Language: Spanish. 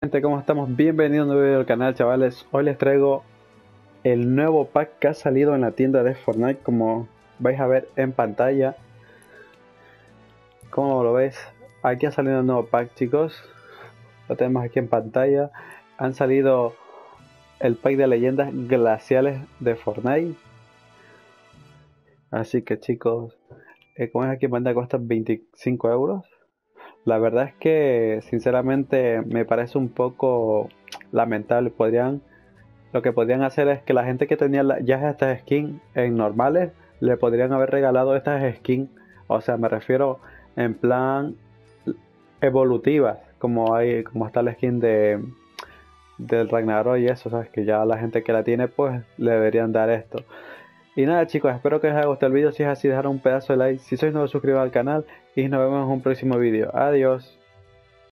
Gente, ¿cómo estamos? Bienvenidos a un nuevo video del canal, chavales. Hoy les traigo el nuevo pack que ha salido en la tienda de Fortnite, como vais a ver en pantalla. Como lo veis, aquí ha salido un nuevo pack, chicos. Lo tenemos aquí en pantalla. Han salido el pack de leyendas glaciales de Fortnite. Así que, chicos, eh, como es aquí en pantalla, cuesta 25 euros. La verdad es que sinceramente me parece un poco lamentable. Podrían, lo que podrían hacer es que la gente que tenía ya estas skins en normales le podrían haber regalado estas skins. O sea, me refiero en plan evolutivas, como hay, como está la skin de del Ragnarok y eso, sabes que ya la gente que la tiene pues le deberían dar esto. Y nada chicos, espero que les haya gustado el vídeo. Si es así, dejar un pedazo de like. Si sois nuevo, suscribiros al canal. Y nos vemos en un próximo vídeo. Adiós.